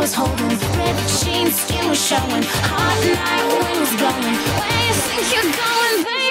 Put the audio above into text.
was holding, red jeans, skin was showing, hot night wind was blowing. Where you think you're going, baby?